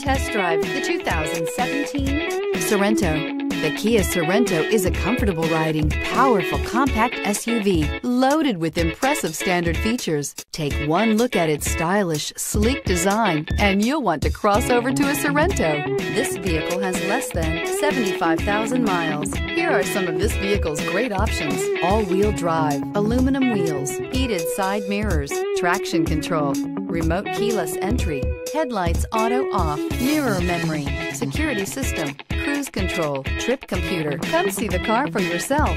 test drive the 2017 Sorento. The Kia Sorento is a comfortable riding, powerful compact SUV loaded with impressive standard features. Take one look at its stylish, sleek design and you'll want to cross over to a Sorento. This vehicle has less than 75,000 miles. Here are some of this vehicle's great options. All-wheel drive, aluminum wheels, heated side mirrors, traction control, remote keyless entry, headlights auto off, mirror memory, security system, cruise control, trip computer. Come see the car for yourself.